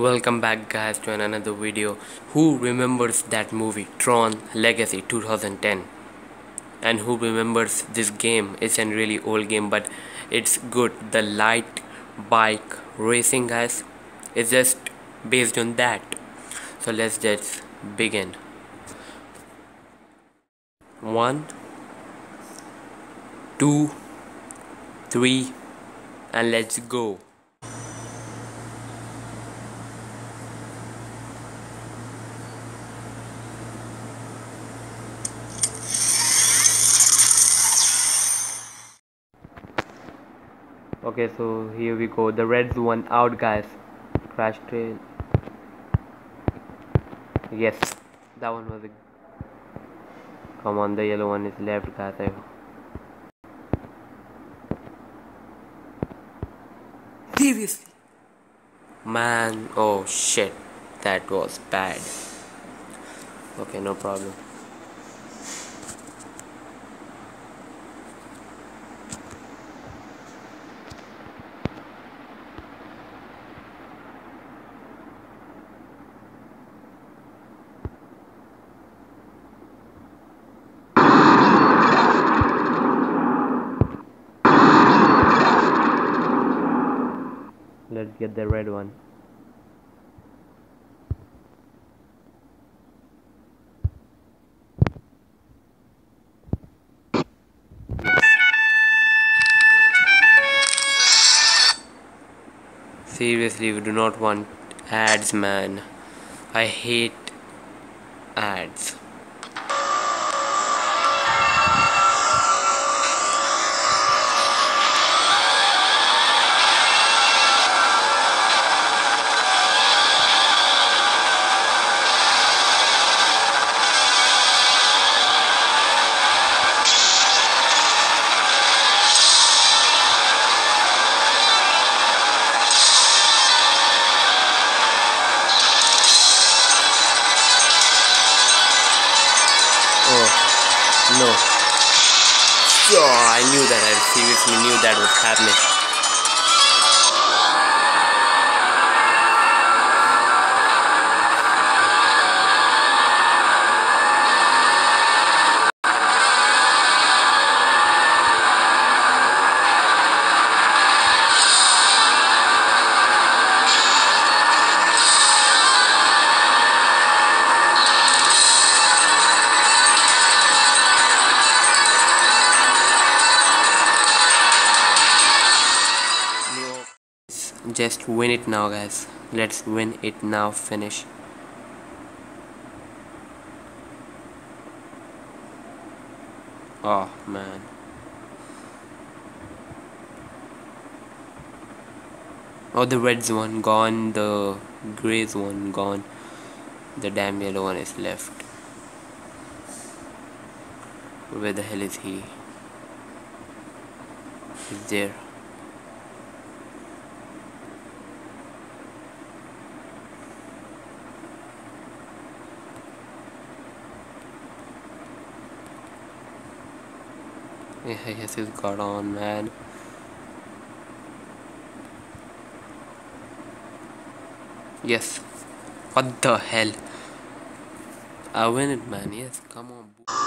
Welcome back guys to another video. Who remembers that movie Tron Legacy 2010? And who remembers this game? It's a really old game but it's good. The light bike racing guys is just based on that. So let's just begin. One, two, three, and let's go. Okay so here we go. The red's one out guys. Crash trail. Yes. That one was a come on the yellow one is left guys. I seriously man oh shit. That was bad. Okay no problem let's get the red one. Seriously we do not want ads man. I hate ads Oh, I knew that. I seriously knew that was happening. Just win it now, guys. Let's win it now. Finish. Oh man. Oh, the red's one gone. The gray's one gone. The damn yellow one is left. Where the hell is he? He's there. Yes, he's got on, man. Yes. What the hell? I win it, man. Yes, come on.